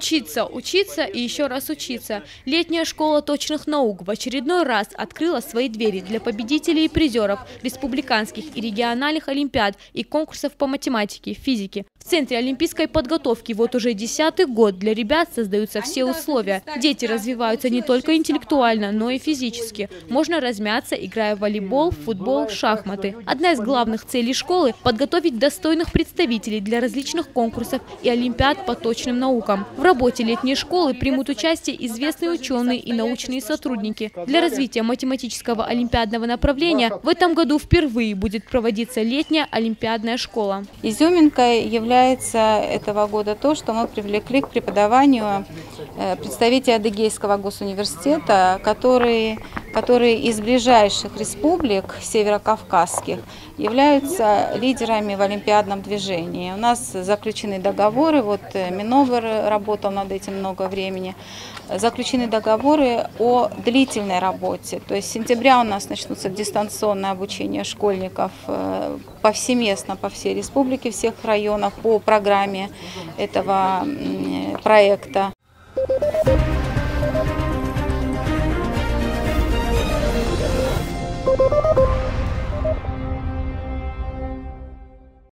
Учиться, учиться и еще раз учиться. Летняя школа точных наук в очередной раз открыла свои двери для победителей и призеров республиканских и региональных олимпиад и конкурсов по математике, физике. В Центре олимпийской подготовки вот уже десятый год для ребят создаются все условия. Дети развиваются не только интеллектуально, но и физически. Можно размяться, играя в волейбол, футбол, шахматы. Одна из главных целей школы – подготовить достойных представителей для различных конкурсов и олимпиад по точным наукам. В работе летней школы примут участие известные ученые и научные сотрудники. Для развития математического олимпиадного направления в этом году впервые будет проводиться летняя олимпиадная школа. Изюминкой является этого года то, что мы привлекли к преподаванию э, представителей Адыгейского госуниверситета, которые, которые из ближайших республик северокавказских являются лидерами в олимпиадном движении. У нас заключены договоры, вот э, Миновер работал над этим много времени, заключены договоры о длительной работе. То есть с сентября у нас начнутся дистанционное обучение школьников э, повсеместно по всей республике, всех районах по программе этого проекта.